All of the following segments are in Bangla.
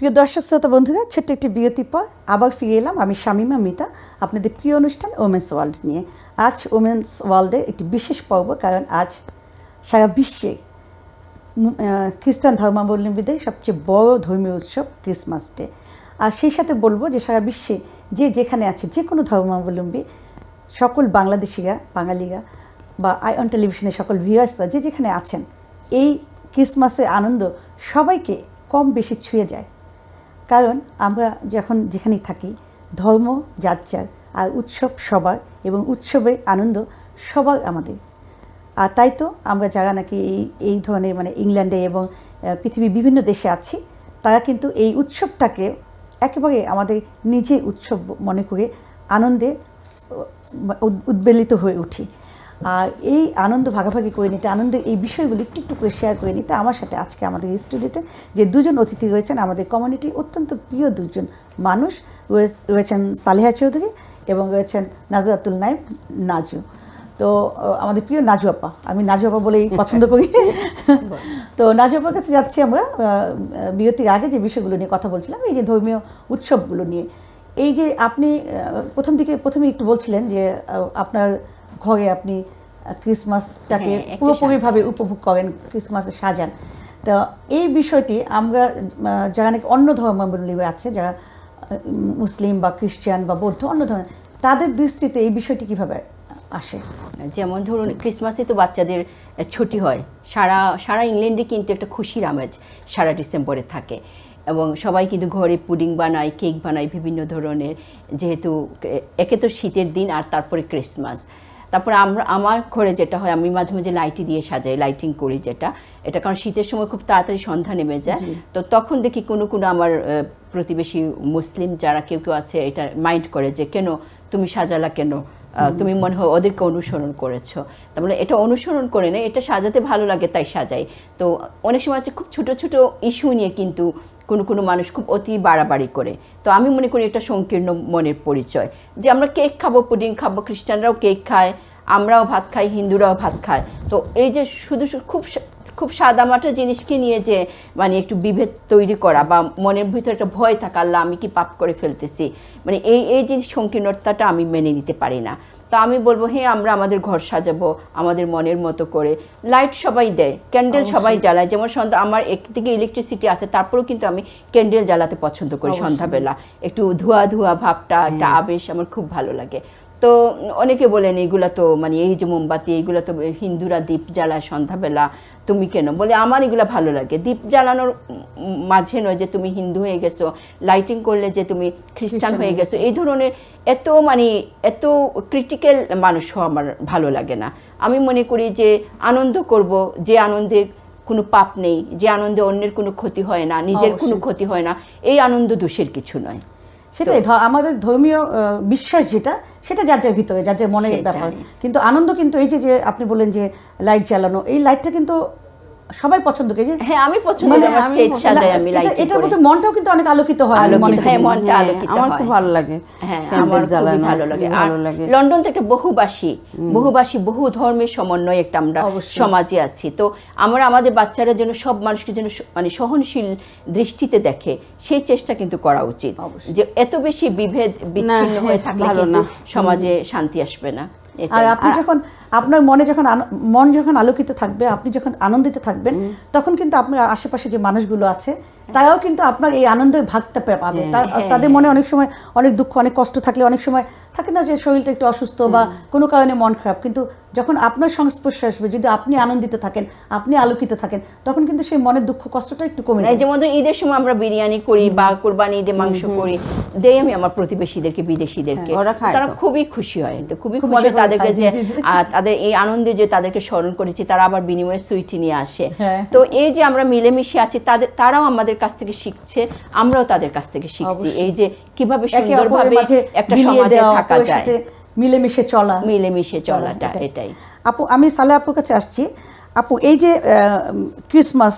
প্রিয় দর্শক, শ্রোতা বন্ধুরা, ছোট্ট একটি বিরতির পর আবার ফিরে এলাম আমি শামিমা মিতা, আপনাদের প্রিয় অনুষ্ঠান ওমেন্স ওয়ার্ল্ড নিয়ে। আজ ওমেন্স ওয়ার্ল্ডের একটি বিশেষ পর্ব, কারণ আজ সারা বিশ্বে খ্রিস্টান ধর্মাবলম্বীদের সবচেয়ে বড় ধর্মীয় উৎসব ক্রিসমাস ডে আর সেই সাথে বলব যে সারা বিশ্বে যে যেখানে আছে যে কোনো ধর্মাবলম্বী, সকল বাংলাদেশিরা, বাঙালিরা বা আই অন টেলিভিশনের সকল ভিউয়ার্সরা যে যেখানে আছেন, এই ক্রিসমাসের আনন্দ সবাইকে কম বেশি ছুঁয়ে যায়। কারণ আমরা যখন যেখানেই থাকি, ধর্ম যার আর উৎসব সবার এবং উৎসবের আনন্দ সবার আমাদের। আর তাই তো আমরা যারা নাকি এই এই ধরনের মানে ইংল্যান্ডে এবং পৃথিবীর বিভিন্ন দেশে আছি, তারা কিন্তু এই উৎসবটাকে একেবারে আমাদের নিজে উৎসব মনে করে আনন্দে উদ- উদ্বেলিত হয়ে উঠি। এই আনন্দ ভাগাভাগি করে নিতে আনন্দের এই বিষয়গুলি একটু একটু করে শেয়ার করে নিতে আমার সাথে আজকে আমাদের স্টুডিওতে যে দুজন অতিথি রয়েছেন আমাদের কমিউনিটি অত্যন্ত প্রিয় দুজন মানুষ রয়েছ- রয়েছেন সালেহা চৌধুরী এবং রয়েছেন নাজরাতুল নাইব নাজু। তো আমাদের প্রিয় নাজু আপা আমি নাজু আপা বলেই পছন্দ করি। তো নাজু আপার কাছে যাচ্ছি আমরা বিরতির আগে যে বিষয়গুলো নিয়ে কথা বলছিলাম এই যে ধর্মীয় উৎসবগুলো নিয়ে। এই যে আপনি প্রথম দিকে প্রথমে একটু বলছিলেন যে আপনার ঘরে আপনি ক্রিসমাসটাকে হ্যাঁ, পুরোপুরিভাবে উপভোগ করেন ক্রিসমাসে সাজান। তো এই বিষয়টি আমরা যারা নাকি অন্য ধর্মাবলম্বী আছে যারা মুসলিম বা খ্রিস্টান বা বৌদ্ধ অন্য ধরনের তাদের দৃষ্টিতে এই বিষয়টি কীভাবে আসে? যেমন ধরুন ক্রিসমাসে তো বাচ্চাদের ছুটি হয়। সারা সারা ইংল্যান্ডে কিন্তু একটা খুশির আমেজ সারা ডিসেম্বরে থাকে। এবং সবাই কিন্তু ঘরে পুডিং বানায় কেক বানায় বিভিন্ন ধরনের। যেহেতু একে তো শীতের দিন আর তারপরে ক্রিসমাস তারপরে আমরা আমার ঘরে যেটা হয় আমি মাঝে মাঝে লাইটি দিয়ে সাজাই লাইটিং করি যেটা। এটা কারণ শীতের সময় খুব তাড়াতাড়ি সন্ধ্যা নেমে যায়। তো তখন দেখি কোনো কোনো আমার প্রতিবেশী মুসলিম যারা কেউ কেউ আছে এটা মাইন্ড করে যে কেন তুমি সাজালা কেন? তুমি মনে হয় ওদেরকে অনুসরণ করেছ। তার মানে এটা অনুসরণ করে না এটা সাজাতে ভালো লাগে তাই সাজাই। তো অনেক সময় আছে খুব ছোট ছোট ইস্যু নিয়ে কিন্তু কোনো কোনো মানুষ খুব অতি বাড়াবাড়ি করে। তো আমি মনে করি এটা সংকীর্ণ মনের পরিচয়। যে আমরা কেক খাব, পুডিং খাব, খ্রিস্টানরাও কেক খায়, আমরাও ভাত খাই, হিন্দুরাও ভাত খায়। তো এই যে শুধু খুব খুব সাদামাটা জিনিসকে নিয়ে যে মানে একটু বিভেদ তৈরি করা বা মনের ভিতরে একটা ভয় থাকা আল্লাহ আমি কি পাপ করে ফেলতেছি? মানে এই এই যে সংকীর্ণতাটা আমি মেনে নিতে পারি না। তো আমি বলব হ্যাঁ আমরা আমাদের ঘর সাজাবো আমাদের মনের মতো করে। লাইট সবাই দেয় ক্যান্ডেল সবাই জ্বালায়। যেমন সন্ধ্যা আমার একদিকে ইলেকট্রিসিটি আছে তারপরেও কিন্তু আমি ক্যান্ডেল জ্বালাতে পছন্দ করি সন্ধ্যাবেলা। একটু ধোয়া ধোয়া ভাবটা একটা আবেশ আমার খুব ভালো লাগে। তো অনেকে বলেন এইগুলা তো মানে এই যে মোমবাতি এইগুলো তো হিন্দুরা দ্বীপ জ্বালায় সন্ধ্যাবেলা তুমি কেন? বলে আমার এগুলো ভালো লাগে। দ্বীপ জ্বালানোর মাঝে নয় যে তুমি হিন্দু হয়ে গেছো লাইটিং করলে যে তুমি খ্রিস্টান হয়ে গেছো এই ধরনের এত মানে এত ক্রিটিক্যাল মানুষও আমার ভালো লাগে না। আমি মনে করি যে আনন্দ করব যে আনন্দে কোনো পাপ নেই যে আনন্দে অন্যের কোনো ক্ষতি হয় না নিজের কোনো ক্ষতি হয় না এই আনন্দ দোষের কিছু নয়। সেটাই আমাদের ধর্মীয় বিশ্বাস যেটা সেটা যার যার ভিতরে যার যার মনের। ব্যাপার কিন্তু আনন্দ কিন্তু এই যে যে আপনি বললেন যে লাইট জ্বালানো এই লাইটটা কিন্তু সবাই পছন্দ করে। হ্যাঁ আমি পছন্দ মানে করি আমার স্টেজ সাজাই আমি লাইটিং এটার মধ্যে মনটাও কিন্তু অনেক আলোকিত হয় মনে আলোকিত করি। হয় মনটা হ্যাঁ, আলোকিত আমার হয়। খুব ভালো লাগে। হ্যাঁ আমার জ্বালানো, ভালো লাগে। আর ভালো লাগে। লন্ডন তো একটা বহুবাসী বহুবাসী বহু ধর্মের সমন্বয় একটা আমরা সমাজে আছি। তো আমরা আমাদের বাচ্চারা যেন সব মানুষকে যেন মানে সহনশীল দৃষ্টিতে দেখে সেই চেষ্টা কিন্তু করা উচিত। যে এত বেশি বিভেদ বিচ্ছিন্ন হ্যাঁ, হয়ে থাকলে কিন্তু। সমাজে শান্তি আসবে না। আর আপনি যখন আপনার মনে যখন মন যখন আলোকিত থাকবে আপনি যখন আনন্দিত থাকবেন তখন কিন্তু আপনার আশেপাশে যে মানুষগুলো আছে তারাও কিন্তু আপনার এই আনন্দের ভাগটা পাবে। হ্যাঁ, তাদের মনে অনেক সময় অনেক দুঃখ অনেক কষ্ট থাকলে অনেক সময় থাকে না যে শরীরটা একটু অসুস্থ বা কোনো কারণে মন খারাপ কিন্তু যখন আপনার সংস্পর্শে আসবে যদি আপনি আনন্দিত থাকেন আপনি আলোকিত থাকেন তখন কিন্তু সেই মনের দুঃখ কষ্টটা একটু কমে যায় যেমন ঈদের সময় আমরা বিরিয়ানি করি বা কোরবানি ঈদে মাংস করি দেই আমি আমার প্রতিবেশীদেরকে বিদেশিদেরকে। হ্যাঁ, তারা খুবই খুশি হয় তো খুবই খুশি হয় তাদেরকে যে তাদের এই আনন্দে যে তাদেরকে স্মরণ করেছি তারা আবার বিনিময়ে সুইটি নিয়ে আসে। হ্যাঁ। তো এই যে আমরা মিলেমিশে আছি তাদের তারাও আমাদের কাছ থেকে শিখছে আমরাও তাদের কাছ থেকে শিখছি। এই যে কীভাবে সুন্দরভাবে একটা সমাজে থাকা যায়। মিলেমিশে চলা। মিলেমিশে চলাটা এটাই। আপু আমি সালে আপুর কাছে আসছি। আপু এই যে ক্রিসমাস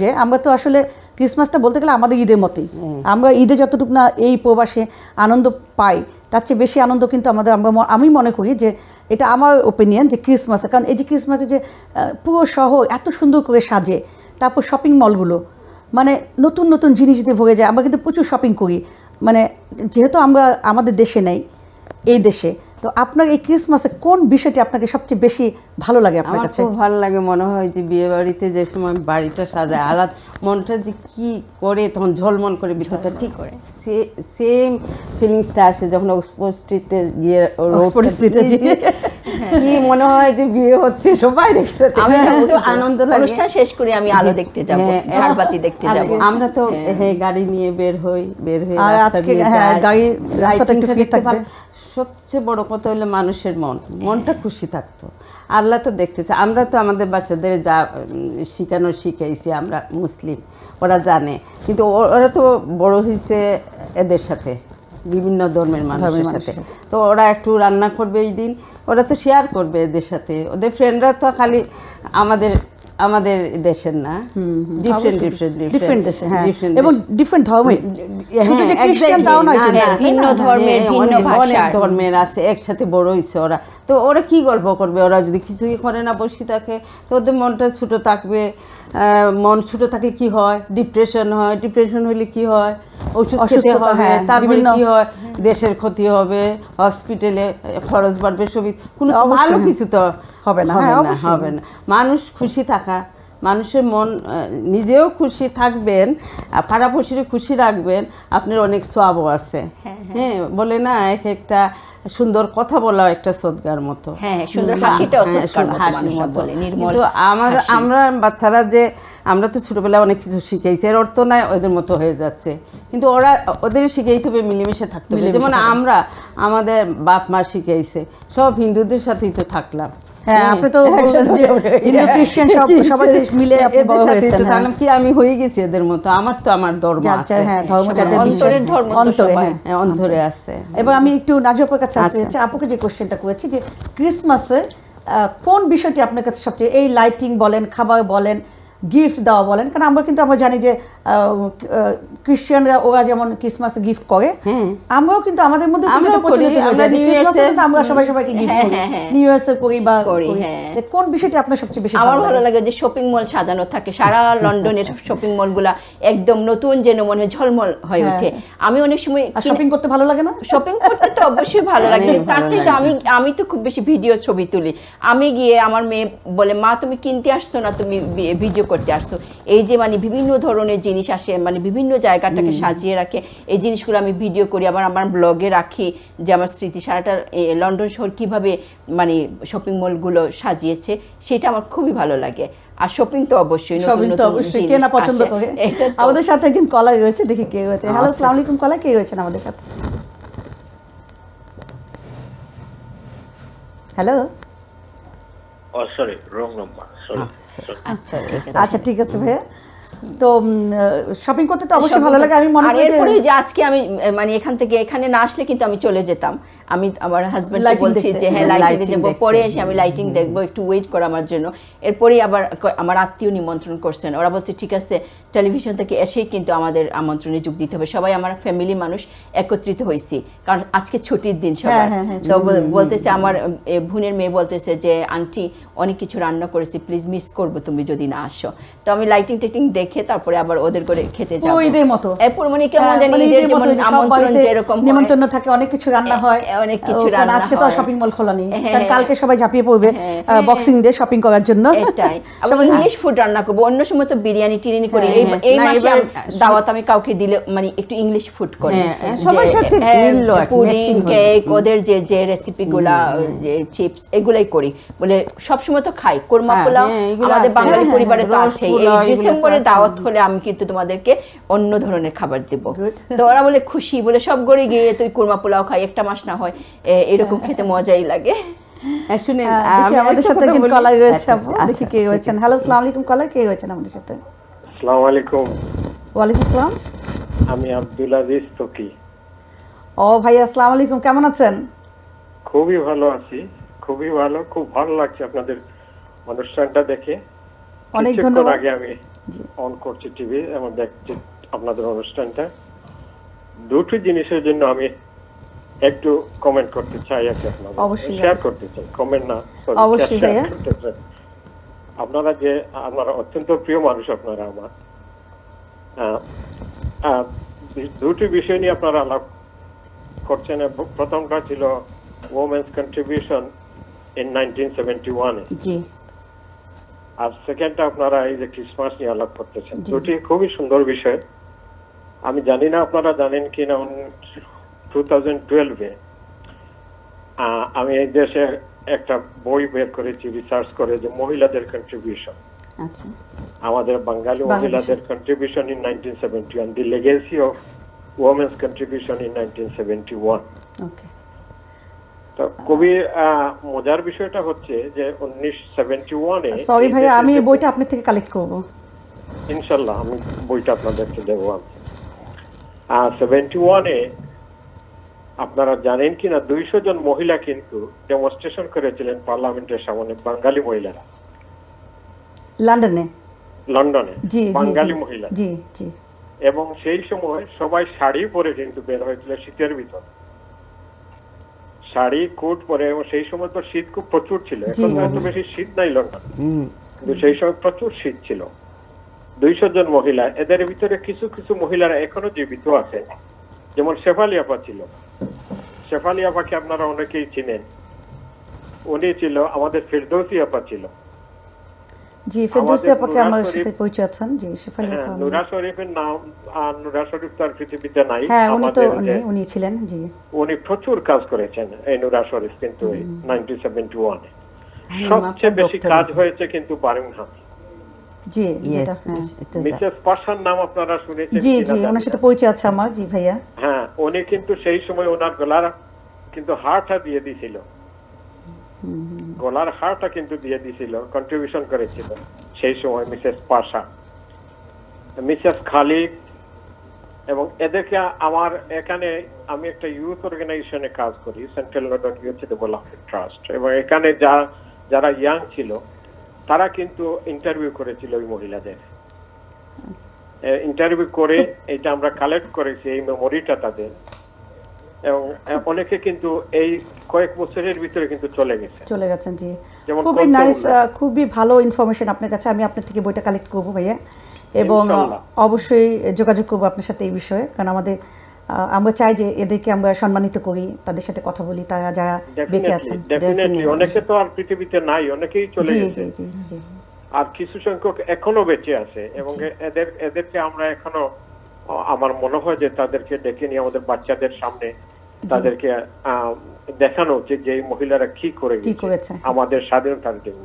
যে আমরা তো আসলে ক্রিসমাসটা বলতে গেলে আমাদের ঈদের মতোই। আমরা ঈদে যতটুকু না এই প্রবাসে আনন্দ পাই তার চেয়ে বেশি আনন্দ কিন্তু আমাদের আমরা আমি মনে করি যে এটা আমার ওপিনিয়ন যে ক্রিসমাসে কারণ এই যে ক্রিসমাসে যে পুরো শহর এত সুন্দর করে সাজে তারপর শপিং মলগুলো মানে নতুন নতুন জিনিস দিয়ে ভরে যায়। আমরা কিন্তু প্রচুর শপিং করি। মানে যেহেতু আমরা আমাদের দেশে নেই এই দেশে তো আপনার এই ক্রিসমাসে কোন বিষয়টি আপনাকে সবচেয়ে বেশি ভালো লাগে আপনার কাছে? খুব ভালো লাগে মনে হয় যে বিয়ে বাড়িতে যে সময় বাড়িটা সাজায় আলাদ মনটা যে কি করে তখন ঝলমল করে ভিতরটা ঠিক করে। সেম ফিলিংসটা আসে যখন অক্সফোর্ড স্ট্রিটে গিয়ে অক্সফোর্ড স্ট্রিটে গিয়ে। কি মনে হয় যে বিয়ে হচ্ছে সবাই একসাথে আমি আনন্দ লাগে। অনুষ্ঠান শেষ করে আমি আলো দেখতে যাব হ্যাঁ, ঝাড়বাতি দেখতে যাব। আমরা তো হ্যাঁ। গাড়ি নিয়ে বের হই বের হয়ে আজকে, হ্যাঁ, গাড়ি- রাস্তাটা একটু থাকবে। সবচেয়ে বড় কথা হলো মানুষের মন। মনটা খুশি থাকতো। আল্লাহ তো দেখতেছে। আমরা তো আমাদের বাচ্চাদের যা শিখানো শিখাইছি আমরা মুসলিম ওরা জানে। কিন্তু ওরা তো বড় হয়েছে এদের সাথে বিভিন্ন ধর্মের মানুষের সাথে। তো ওরা একটু রান্না করবে এই দিন ওরা তো শেয়ার করবে এদের সাথে। ওদের ফ্রেন্ডরা তো খালি আমাদের আমাদের দেশের না। ডিফারেন্ট ডিফারেন্ট ডিফারেন্ট দেশে হ্যাঁ। এবং ডিফারেন্ট হ্যাঁ, শুধু যে খ্রিস্টান তাও নয় হ্যাঁ, ভিন্ন ধর্মের, ভিন্ন অনেক ধর্মের আছে একসাথে বড় হয়েছে ওরা। তো ওরা কি গল্প করবে? ওরা যদি কিছুই করে না বসে থাকে তো ওদের মনটা ছোট থাকবে। মন ছোট থাকলে কি হয়? ডিপ্রেশন হয়। ডিপ্রেশন হলে কি হয়? ওষুধ খেতে হবে হ্যাঁ, তারপরে কি হয়? দেশের ক্ষতি হবে হসপিটালে খরচ বাড়বে সবই কোনো ভালো হ্যাঁ। কিছু তো হবে না, হবে হ্যাঁ, না। হবে না। মানুষ খুশি থাকা মানুষের মন নিজেও খুশি থাকবেন পাড়াপড়শিরে খুশি রাখবেন আপনার অনেক সোয়াবও আছে। হ্যাঁ বলে না এক একটা সুন্দর কথা বলা একটা সদগার মতো। হ্যাঁ, হ্যাঁ, সুন্দর হাসিটাও হ্যাঁ, হাসির মতো। কিন্তু আমার আমরা বাচ্চারা যে আমরা তো ছোটবেলায় অনেক কিছু শিখেছি এর অর্থ নয় ওদের মতো হয়ে যাচ্ছে। কিন্তু ওরা ওদের শিখাইতে হবে মিলেমিশে থাকতে হবে। যেমন আমরা আমাদের বাপ মা শিখাইছে সব হিন্দুদের সাথেই তো থাকলাম। হ্যাঁ, আপনি তো হিন্দু, খ্রিস্টান সব সবাইকে মিলে আপনি বড় হয়েছেন, তো। তাহলে কি আমি হয়ে গেছি এদের মতো? আমার তো আমার ধর্ম আছে। হ্যাঁ ধর্ম যার যার বিশ্বাস। অন্তরের ধর্ম অন্তরে হ্যাঁ। হ্যাঁ, অন্তরে আছে। এবার আমি একটু নাজুকের কাছে আসতে আচ্ছা। আপুকে যে কোশ্চেনটা করেছি যে ক্রিসমাসে আহ, কোন বিষয়টি আপনার কাছে সবচেয়ে এই লাইটিং বলেন খাবার বলেন গিফট দেওয়া বলেন কারণ আমরা কিন্তু আমরা জানি যে খ্রিস্টানরা ওরা যেমন ক্রিসমাসে গিফট করে হ্যাঁ। আমরাও কিন্তু আমাদের মধ্যে হয়ে আমরা সবাই সবাইকে গিফট হ্যাঁ, করি হ্যাঁ, হ্যাঁ। নিউ ইয়ার্সে করি বা করি। হ্যাঁ। কোন বিষয়টি আপনার সবচেয়ে বেশি আমার ভালো লাগে যে শপিং মল সাজানো থাকে সারা লন্ডনের শপিং মলগুলা একদম নতুন যেন মনে হয় ঝলমল হয়ে হ্যাঁ। ওঠে আমি অনেক সময় শপিং করতে ভালো লাগে না শপিং করতে তো অবশ্যই ভালো লাগে তার চাইতে আমি আমি তো খুব বেশি ভিডিও ছবি তুলি আমি গিয়ে আমার মেয়ে বলে মা তুমি কিনতে আসছো না তুমি ভিডিও করতে আসছো। এই যে মানে বিভিন্ন ধরনের জিনিস আসে মানে বিভিন্ন জায়গাটাকে সাজিয়ে রাখে। এই জিনিসগুলো আমি ভিডিও করি আবার আমার ব্লগে রাখি যে আমার স্মৃতি সারাটা লন্ডন শহর কীভাবে মানে শপিং মলগুলো সাজিয়েছে সেটা আমার খুবই ভালো লাগে। আর শপিং তো অবশ্যই শপিং তো অবশ্যই কেনা পছন্দ করে? আমাদের সাথে একজন কলা হয়েছে দেখি কে রয়েছে। হ্যালো আচ্ছা। আসসালামু আলাইকুম কলা কে রয়েছেন আমাদের সাথে? হ্যালো আচ্ছা। ঠিক আছে। আচ্ছা ঠিক আছে ভাইয়া। তো শপিং করতে তো অবশ্যই ভালো লাগে। আমি মনে করি যে যে আজকে আমি মানে এখান থেকে এখানে না আসলে কিন্তু আমি চলে যেতাম। আমি আমার হাজবেন্ড বলছি যে হ্যাঁ হ্যাঁ, লাইটিং দেখব পরে এসে আমি লাইটিং দেখব একটু ওয়েট করো আমার জন্য। এরপরেই আবার আমার আত্মীয় নিমন্ত্রণ করছেন। ওরা বলছে ঠিক আছে টেলিভিশন থেকে এসেই কিন্তু আমাদের আমন্ত্রণে যোগ দিতে হবে। সবাই আমার ফ্যামিলি মানুষ একত্রিত হয়েছি। কারণ আজকে ছুটির দিন হ্যাঁ, হ্যাঁ, হ্যাঁ, তো বলতেছে আমার বোনের মেয়ে বলতেছে যে আন্টি অনেক কিছু রান্না করেছি প্লিজ মিস করব তুমি যদি না আসো। তো আমি লাইটিং টাইটিং দেখে তারপরে আবার ওদের করে খেতে যাব। ঈদের মতো। এরপর মানে কেমন জানি মানে ঈদের ঈদের যেমন আমন্ত্রণ যেরকম। নিমন্ত্রণ থাকে অনেক কিছু রান্না হয়। অনেক কিছু রান্না আজকে তো শপিং মল খোলা নেই। কালকে সবাই ঝাঁপিয়ে পড়বে। বক্সিং ডে শপিং করার জন্য। এটাই। আবার ইংলিশ ফুড রান্না করব। অন্য সময় তো বিরিয়ানি টিরিয়ানি করি এই হ্যাঁ। মাসে দাওয়াত আমি কাউকে দিলে মানে একটু ইংলিশ ফুড করি। সবার সাথে পুডিং কেক ওদের যে যে যে চিপস এগুলাই করি। বলে সবসময় তো খাই। কোরমা হ্যাঁ, পোলাও হ্যাঁ, আমাদের বাঙালি পরিবারে তো আছে এই ডিসেম্বরে দাওয়াত হলে আমি কিন্তু তোমাদেরকে অন্য ধরনের খাবার দেব। তো ওরা বলে খুশি। বলে সব গড়ে গিয়ে তুই কোরমা পোলাও খাই একটা মাস না হয়। এরকম খেতে মজাই লাগে। দেখি আমাদের সাথে। কলাই রয়েছে আচ্ছা, আপু। আচ্ছা, দেখি কে রয়েছেন। হ্যালো আসসালামু আলাইকুম। কলাই কে রয়েছেন আমাদের সাথে? আসসালামু আলাইকুম। ওয়ালাইকুম আসসালাম। আমি আব্দুল আজিজ তকি। ও ভাই আসসালামু আলাইকুম কেমন আছেন? খুবই ভালো আছি খুবই ভালো খুব ভালো লাগছে আপনাদের অনুষ্ঠানটা দেখে। অনেক ধন্যবাদ। আগে আমি অন করছি টিভি এবং দেখছি আপনাদের অনুষ্ঠানটা। দুটো জিনিসের জন্য আমি একটু কমেন্ট করতে চাই আপনাদের। অবশ্যই। শেয়ার করতে চাই। কমেন্ট না অবশ্যই আপনারা যে আপনারা অত্যন্ত প্রিয় মানুষ আপনারা আমার। দুটি বিষয় নিয়ে আপনারা আলাপ করছেন। প্রথমটা ছিল women's contribution in nineteen seventy ওয়ানে আর সেকেন্ডটা আপনারা এই যে ক্রিসমাস নিয়ে আলাপ করতেছেন। দুটি খুবই সুন্দর বিষয়। আমি জানি না আপনারা জানেন কি না টু থাউজেন্ড টুয়েলভে আমি এই দেশে একটা বই বের করেছি রিসার্চ করে যে মহিলাদের কন্ট্রিবিউশন আচ্ছা। আমাদের বাঙালি মহিলাদের contribution in nineteen seventy one the legacy of women's contribution in nineteen seventy one okay তো আহ, মজার বিষয়টা হচ্ছে যে উনিশ সেভেন্টি ওয়ানে সরি ভাইয়া আমি বইটা আপনার থেকে কালেক্ট করব। ইনশাল্লাহ আমি বইটা আপনাদেরকে দেবো। আমি সেভেন্টি ওয়ানে আপনারা জানেন কিনা দুইশো জন মহিলা কিন্তু ডেমনস্ট্রেশন করেছিলেন পার্লামেন্টের সামনে বাঙালি মহিলারা। লন্ডনে? লন্ডনে জি জি বাঙালি মহিলা। জি জি। এবং সেই সময় সবাই শাড়ি পরে কিন্তু বের হয়েছিল শীতের ভিতর। শাড়ি কোট পরে এবং সেই সময় তো শীত খুব প্রচুর ছিল। এখন এত বেশি শীত নাই লন্ডন। কিন্তু সেই সময় প্রচুর শীত ছিল। দুইশো জন মহিলা এদের ভিতরে কিছু কিছু মহিলারা এখনও জীবিত আছে। যেমন শেফালি আপা ছিল। শেফালি আপাকে আপনারা অনেকেই চিনেন। উনি ছিল আমাদের ফেরদৌসি আপা ছিল। জি ফেরদৌসি আপাকে শরীফ- সাথে পরিচয় আছেন। জি শেফালি হ্যাঁ আপা নুরা শরীফের নাম আর নুরা শরীফ তো আর পৃথিবীতে নাই। হ্যাঁ উনি তো উনি উনি ছিলেন জি। উনি প্রচুর কাজ করেছেন এই নুরা শরীফ কিন্তু নাইনটিন সেভেন্টি ওয়ানে। হ্যাঁ, সবচেয়ে বেশি কাজ হয়েছে কিন্তু বার্মিংহাম জি হ্যাঁ। মিসেস পাশার নাম আপনারা শুনেছেন জি জি ওনার সাথে পরিচয় আছে আমার জি ভাইয়া। হ্যাঁ উনি কিন্তু সেই সময় ওনার গলার কিন্তু হারটা দিয়ে দিছিল। গলার হারটা কিন্তু দিয়ে দিছিল কন্ট্রিবিউশন করেছিল সেই সময় মিসেস পাশা মিসেস খালিদ এবং এদেরকে আমার এখানে আমি একটা ইউথ অর্গানাইজেশনে কাজ করি central London youth development trust এবং এখানে যা যারা ইয়াং ছিল তারা কিন্তু ইন্টারভিউ করেছিল ওই মহিলাদের। ইন্টারভিউ করে এটা আমরা কালেক্ট করেছি এই মেমোরিটা তাদের। এবং অনেকে কিন্তু এই কয়েক বছরের ভিতরে কিন্তু চলে গেছে। চলে গেছেন জি। খুবই নাইস খুবই ভালো ইনফরমেশন আপনার কাছে। আমি আপনার থেকে বইটা কালেক্ট করব ভাইয়া। এবং অবশ্যই যোগাযোগ করব আপনার সাথে এই বিষয়ে কারণ আমাদের আমরা চাই যে এদেরকে আমরা সম্মানিত করি তাদের সাথে কথা বলি তারা যারা বেঁচে আছেন। অনেকে তো আর পৃথিবীতে নাই অনেকেই চলে গেছে। আর কিছু সংখ্যক এখনও বেঁচে আছে এবং এদের এদেরকে আমরা এখনও আমার মনে হয় যে তাদেরকে ডেকে নিয়ে আমাদের বাচ্চাদের সামনে তাদেরকে আহ, দেখানো উচিত যে এই মহিলারা কি করে কি গেছে করেছে। আমাদের স্বাধীনতার জন্য।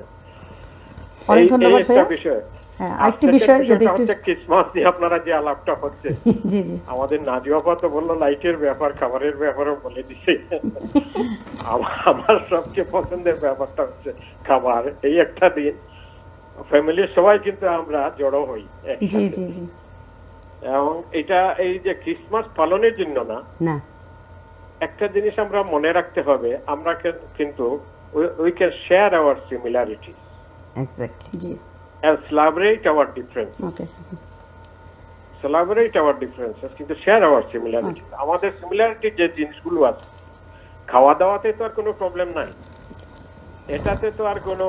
অনেক ধন্যবাদ ভাইয়া। বিষয়। আরেকটি বিষয় যদি একটু ক্রিসমাস নিয়ে আপনারা যে আলাপটা হচ্ছে। জি জি। আমাদের নাজিয়াপা তো বলল লাইটের ব্যাপার খাবারের ব্যাপারও বলে দিছে। আমার সবচেয়ে পছন্দের ব্যাপারটা হচ্ছে খাবার। এই একটা দিন ফ্যামিলির সবাই কিন্তু আমরা জড়ো হই জি জি জি। এবং এটা এই যে ক্রিসমাস পালনের জন্য না না। একটা জিনিস আমরা মনে রাখতে হবে আমরা কে- কিন্তু we can share our similarity exactly G. And celebrate our differences. Okay celebrate our differences কিন্তু শেয়ার আওয়ার সিমিলারিটি আমাদের সিমিলারিটি যে জিনিসগুলো আছে খাওয়া দাওয়াতে তো আর কোনো প্রবলেম নাই। এটাতে তো আর কোনো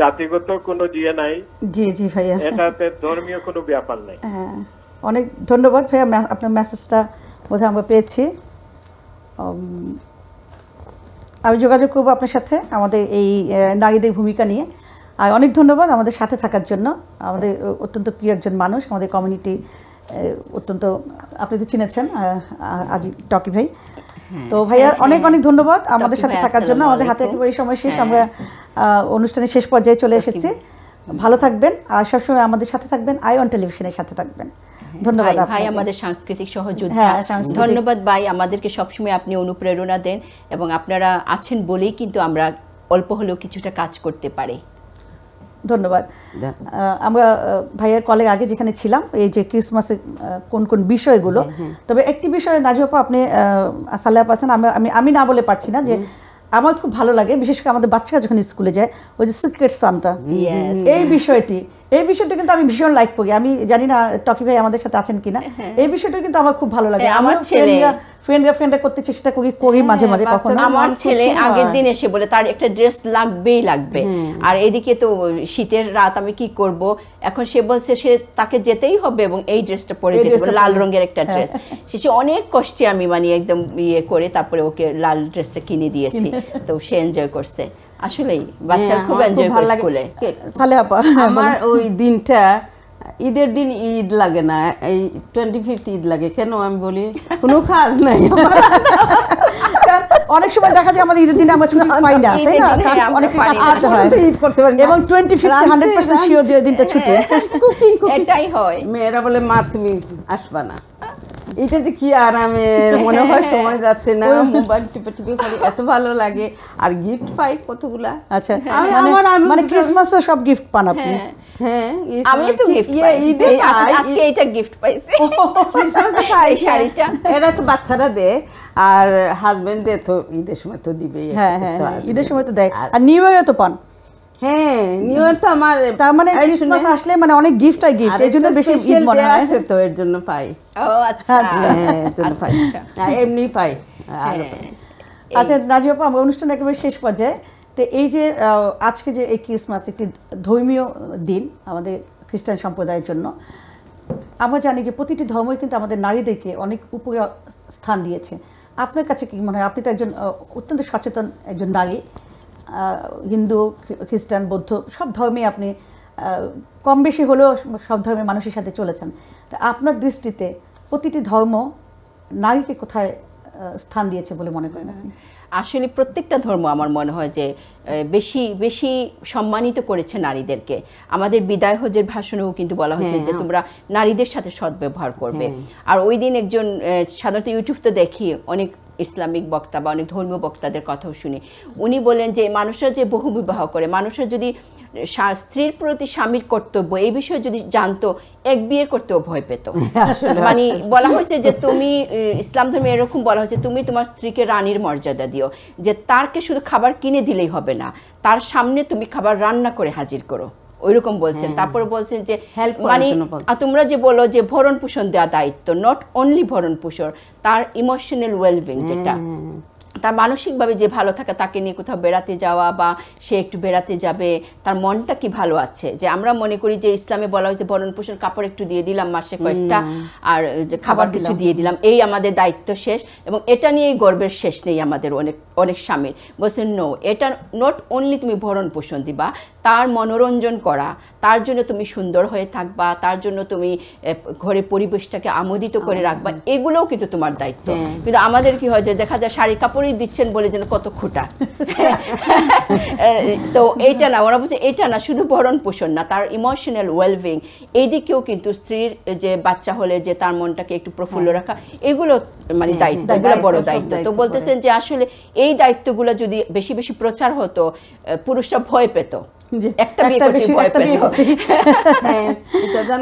জাতিগত কোনো ইয়ে নাই। জি জি ভাইয়া। এটাতে ধর্মীয় কোনো ব্যাপার নাই। হ্যাঁ। অনেক ধন্যবাদ ভাইয়া আপনার মেসেজটা বোধহয় আমরা পেয়েছি। আমি যোগাযোগ করব আপনার সাথে আমাদের এই নারীদের ভূমিকা নিয়ে। আর অনেক ধন্যবাদ আমাদের সাথে থাকার জন্য। আমাদের অত্যন্ত প্রিয় একজন মানুষ আমাদের কমিউনিটি অত্যন্ত আপনি তো চিনেছেন আজি টকি ভাই। তো ভাইয়া অনেক অনেক ধন্যবাদ আমাদের সাথে থাকার জন্য। আমাদের হাতে। একেবারে সময় শেষ। হ্যাঁ। আমরা অনুষ্ঠানের শেষ পর্যায়ে চলে এসেছি। ভালো থাকবেন আর সবসময় আমাদের সাথে থাকবেন। আই অন টেলিভিশনের সাথে থাকবেন। ধন্যবাদ ভাই আমাদের সাংস্কৃতিক সহযোদ্ধা। হ্যাঁ, ধন্যবাদ ভাই আমাদেরকে সবসময় আপনি অনুপ্রেরণা দেন এবং আপনারা আছেন বলেই কিন্তু আমরা অল্প হলেও কিছুটা কাজ করতে পারি। ধন্যবাদ। আমরা ভাইয়ের কলের আগে যেখানে ছিলাম এই যে ক্রিসমাসের কোন কোন বিষয়গুলো তবে একটি বিষয়ে নাজিয়াপা আপনি সাল্লাহ পাচ্ছেন আমি আমি আমি না বলে পারছি না যে আমার খুব ভালো লাগে বিশেষ করে আমাদের বাচ্চারা যখন স্কুলে যায় ওই যে সিক্রেট সান্তা এই বিষয়টি এই বিষয়টা কিন্তু আমি ভীষণ লাইক করি। আমি জানি না টকি ভাই আমাদের সাথে আছেন কিনা। এই বিষয়টা কিন্তু আমার খুব ভালো লাগে। হ্যাঁ, আমার আমার ছেলে। ছেলেরা ফ্রেন্ডরা ফ্রেন্ডরা করতে চেষ্টা করি করি মাঝে মাঝে হ্যাঁ, কখনো। আমার ছেলে আগের দিন এসে বলে তার একটা ড্রেস লাগবেই লাগবে। আর এদিকে তো শীতের রাত আমি কি করব? এখন সে বলছে সে তাকে যেতেই হবে এবং এই ড্রেসটা পরে যেতে হবে লাল রঙের একটা ড্রেস সে অনেক কষ্টে আমি মানে একদম ইয়ে করে তারপরে ওকে লাল ড্রেসটা কিনে দিয়েছি। তো সে এনজয় করছে। আসলেই বাচ্চারা হ্যাঁ, খুব এনজয় করে স্কুলে। আপা আমার ওই দিনটা ঈদের দিন ঈদ লাগে না এই টোয়েন্টি ফিফথ ঈদ লাগে। কেন আমি বলি? কোনো কাজ নাই। অনেক সময় দেখা যায় আমাদের ঈদের দিনে আমরা ছুটি পাই না তাই না? অনেক কাজ হয়। ঈদ করতে পারি এবং টোয়েন্টি রাঁধতে, হান্ড্রেড পার্সেন্ট শিওর যে দিনটা ছুটি। এটাই হয়। মেয়েরা বলে মা তুমি আসবা না। এটা যে কি আরামের? মনে হয় সময় যাচ্ছে না। মোবাইল টিপে টিপে করি এত ভালো লাগে। আর গিফট পাই কতগুলা? আচ্ছা আমি- মানে আনন্দটা- মানে সব গিফট পান আপনি? হ্যাঁ। হ্যাঁ আমি তো গিফট ইয়ে, পাই। আজকে এটা গিফট পাইছি। ক্রিসমাসে পাই, এই শাড়িটা। এরা তো বাচ্চারা দেয় আর হাজবেন্ড দে তো ঈদের সময় তো দিবেই হ্যাঁ হ্যাঁ হ্যাঁ, ঈদের সময় তো দেয়। আর- আর নিউ ইয়ারে তো পান। হ্যাঁ নিউ ইয়ার তো আমার তার মানে ক্রিসমাস আসলে মানে অনেক গিফট হয় গিফট এই জন্য বেশি ঈদ মনে হয়। আছে তো এর জন্য পাই। ও আচ্ছা। হ্যাঁ এর জন্য পাই। আচ্ছা। এমনি পাই। আর হ্যাঁ। আচ্ছা আমরা অনুষ্ঠান একেবারে শেষ পর্যায়ে। তো এই যে আজকে যে এই ক্রিসমাস একটি ধর্মীয় দিন আমাদের খ্রিস্টান সম্প্রদায়ের জন্য আমরা জানি যে প্রতিটি ধর্মই কিন্তু আমাদের নারীদেরকে অনেক উপরে স্থান দিয়েছে। আপনার কাছে কি মনে হয়? আপনি তো একজন অত্যন্ত সচেতন একজন নারী। হিন্দু খ্রিস্টান বৌদ্ধ সব ধর্মে আপনি কম বেশি হলেও সব ধর্মের মানুষের সাথে চলেছেন। তা আপনার দৃষ্টিতে প্রতিটি ধর্ম নারীকে কোথায় স্থান দিয়েছে বলে মনে করেন আপনি? আসলে প্রত্যেকটা ধর্ম আমার মনে হয় যে বেশি বেশি সম্মানিত করেছে নারীদেরকে। আমাদের বিদায় হজের ভাষণেও কিন্তু বলা হয়েছে হ্যাঁ, যে তোমরা নারীদের সাথে সদ্ব্যবহার করবে। আর ওই দিন একজন সাধারণত ইউটিউবতে দেখি অনেক ইসলামিক বক্তা বা অনেক ধর্মীয় বক্তাদের কথাও শুনি। উনি বলেন যে মানুষরা যে বহু বিবাহ করে মানুষরা যদি স্ত্রীর প্রতি স্বামীর কর্তব্য এই বিষয়ে যদি জানতো এক বিয়ে করতেও ভয় পেত। মানে বলা হয়েছে যে তুমি ইসলাম ধর্মে এরকম বলা হয়েছে তুমি তোমার স্ত্রীকে রানীর মর্যাদা দিও যে তারকে শুধু খাবার কিনে দিলেই হবে না তার সামনে তুমি খাবার রান্না করে হাজির করো। ওইরকম বলছেন। তারপরে বলছেন যে মানে আর তোমরা যে বলো যে ভরণ পোষণ দেওয়া দায়িত্ব নট অনলি ভরণ পোষণ তার ইমোশনাল ওয়েলবিং যেটা। তার মানসিকভাবে যে ভালো থাকে তাকে নিয়ে কোথাও বেড়াতে যাওয়া বা সে একটু বেড়াতে যাবে তার মনটা কি ভালো আছে? যে আমরা মনে করি যে ইসলামে বলা হয়েছে ভরণ পোষণ কাপড় একটু দিয়ে দিলাম মাসে কয়েকটা আর যে খাবার কিছু দিয়ে দিলাম এই আমাদের দায়িত্ব শেষ। এবং এটা নিয়েই গর্বের শেষ নেই আমাদের অনেক অনেক স্বামীর। বলছেন নো এটা নট অনলি তুমি ভরণ পোষণ দিবা তার মনোরঞ্জন করা তার জন্য তুমি সুন্দর হয়ে থাকবা তার জন্য তুমি এ, ঘরের পরিবেশটাকে আমোদিত করে রাখবা এগুলোও কিন্তু তোমার দায়িত্ব। হ্যাঁ। কিন্তু আমাদের কি হয় যে দেখা যায় শাড়ি কাপড়ই দিচ্ছেন বলে যেন কত খুঁটা। তো এইটা না ওরা বলছে এটা না শুধু ভরণ পোষণ না তার ইমোশনাল ওয়েলবিং এইদিকেও কিন্তু স্ত্রীর যে বাচ্চা হলে যে তার মনটাকে একটু প্রফুল্ল রাখা এগুলো মানে দায়িত্ব হ্যাঁ, এগুলো বড় দায়িত্ব, তো বলতেছেন যে আসলে এই দায়িত্বগুলো যদি বেশি বেশি প্রচার হতো পুরুষরা ভয় পেত। একটা। হ্যাঁ,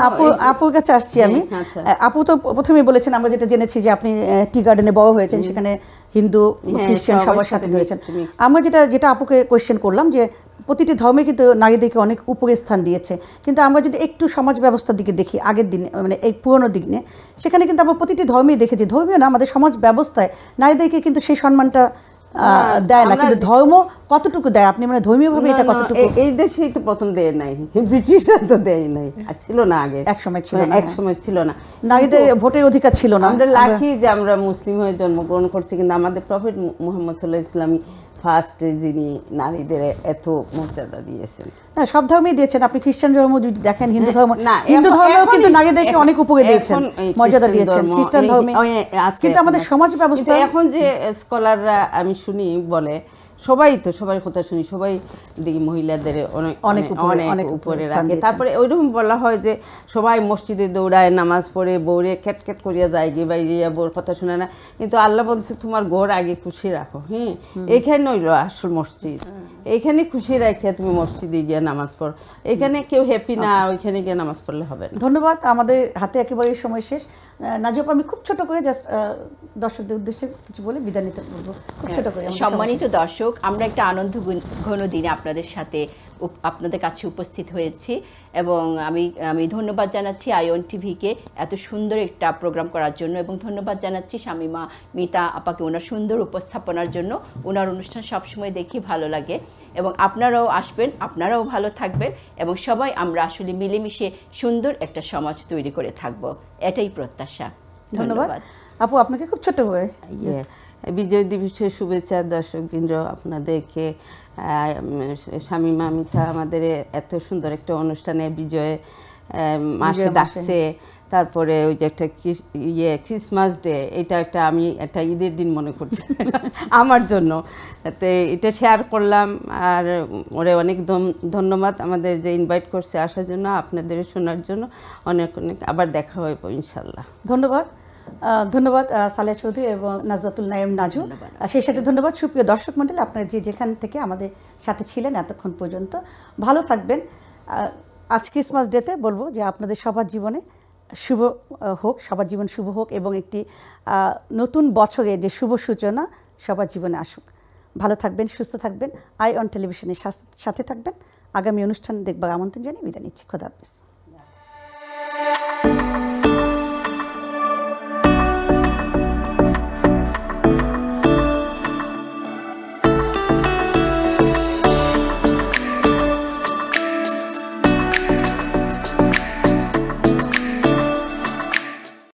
আপু আপুর কাছে আসছি আমি হ্যাঁ, আচ্ছা। আপু তো প্রথমেই বলেছেন আমরা যেটা জেনেছি যে আপনি টি গার্ডেনে বড় হয়েছেন সেখানে হিন্দু হ্যাঁ, খ্রিস্টান সবার সবার সাথে রয়েছেন। আমরা যেটা যেটা আপুকে কোয়েশ্চেন করলাম যে প্রতিটি ধর্মে কিন্তু নারীদেরকে অনেক উপরে স্থান দিয়েছে কিন্তু আমরা যদি একটু সমাজ ব্যবস্থার দিকে দেখি আগের দিনে মানে এই পুরনো দিনে সেখানে কিন্তু আমরা প্রতিটি ধর্মেই দেখেছি ধর্মীয় না আমাদের সমাজ ব্যবস্থায় নারীদেরকে কিন্তু সেই সম্মানটা দেয় না কিন্তু ধর্ম কতটুকু দেয়? আপনি মানে ধর্মীয় ভাবে এটা কতটুকু? এই- দেশেই তো প্রথম দেয় নাই। ব্রিটিশরা তো দেয় নাই। আর ছিল না আগে। এক সময় ছিল না, এক হ্যাঁ। সময় ছিল না। নারীদের ভোটের অধিকার ছিল না। আমরা লাখি লাকি যে আমরা মুসলিম হয়ে জন্মগ্রহণ করছি কিন্তু আমাদের প্রফেট মোহাম্মদ সাল্লাহ ইসলামী ফার্স্ট যিনি নারীদের এত মর্যাদা দিয়েছেন। না সব ধর্মই দিয়েছেন। আপনি খ্রিস্টান ধর্ম যদি দেখেন হিন্দু ধর্ম না, হিন্দু ধর্ম ধর্মেও কিন্তু নারীদেরকে অনেক উপরে দিয়েছেন মর্যাদা দিয়েছেন। খ্রিস্টান ধর্মে কিন্তু আমাদের সমাজ ব্যবস্থা এখন যে স্কলাররা আমি শুনি বলে সবাই তো সবার কথা শুনি সবাই দেখি মহিলাদের অনেক অনেক উপরে, অনেক অনেক উপরে রাখে। তারপরে ওইরকম বলা হয় যে সবাই মসজিদে দৌড়ায় নামাজ পড়ে বৌরে ক্যাট ক্যাট করিয়া যায় গিয়ে বাইরে বউর কথা শুনে না। কিন্তু আল্লাহ বলছে তোমার ঘর আগে খুশি রাখো। হ্যাঁ এখানে হইল আসল মসজিদ। এখানে খুশি রাখিয়া তুমি মসজিদে গিয়ে নামাজ পড়। এখানে কেউ হ্যাপি না ওইখানে গিয়ে নামাজ পড়লে হবে না। ধন্যবাদ আমাদের হাতে একেবারে সময় শেষ। নাজব আমি খুব ছোট করে জাস্ট দর্শকদের উদ্দেশ্যে কিছু বলে বিদায় নিতে বলব। খুব ছোট করে সম্মানিত দর্শক আমরা একটা আনন্দ ঘন দিনে আপনাদের সাথে আপনাদের কাছে উপস্থিত হয়েছি এবং আমি আমি ধন্যবাদ জানাচ্ছি আইওন টিভিকে এত সুন্দর একটা প্রোগ্রাম করার জন্য এবং ধন্যবাদ জানাচ্ছি শামিমা মিতা আপাকে ওনার সুন্দর উপস্থাপনার জন্য। ওনার অনুষ্ঠান সবসময় দেখি ভালো লাগে। এবং আপনারাও আসবেন আপনারাও ভালো থাকবেন এবং সবাই আমরা আসলে মিলেমিশে সুন্দর একটা সমাজ তৈরি করে থাকব। এটাই প্রত্যাশা। ধন্যবাদ। আপু আপনাকে খুব ছোট ইয়ে, বিজয় দিবসের শুভেচ্ছা দর্শকবৃন্দ আপনাদেরকে আহ, স্বামী মামিতা আমাদের এত সুন্দর একটা অনুষ্ঠানে বিজয় আহ, মাসে বিজয় মাসে। ডাকছে। তারপরে ওই যে একটা ইয়ে ক্রিসমাস ডে এটা একটা আমি একটা ঈদের দিন মনে করছি আমার জন্য। তো এটা শেয়ার করলাম আর ওরে অনেক ধন- ধন্যবাদ আমাদের যে ইনভাইট করছে আসার জন্য আপনাদের শোনার জন্য। অনেক অনেক আবার দেখা হইব ইনশাল্লাহ। ধন্যবাদ। ধন্যবাদ সালেহ চৌধুরী এবং নাজাতুল নাইম নাজু। আর সেই সাথে ধন্যবাদ সুপ্রিয় দর্শক মণ্ডলী আপনারা যে যেখান থেকে আমাদের সাথে ছিলেন এতক্ষণ পর্যন্ত ভালো থাকবেন। আজ ক্রিসমাস ডেতে বলব যে আপনাদের সবার জীবনে শুভ হোক, সবার জীবন শুভ হোক এবং একটি নতুন বছরে যে শুভ সূচনা সবার জীবনে আসুক। ভালো থাকবেন, সুস্থ থাকবেন। আই অন টেলিভিশনের সাথে- সাথে থাকবেন। আগামী অনুষ্ঠান দেখবার আমন্ত্রণ জানিয়ে বিদায় নিচ্ছি। খোদা হাফিজ।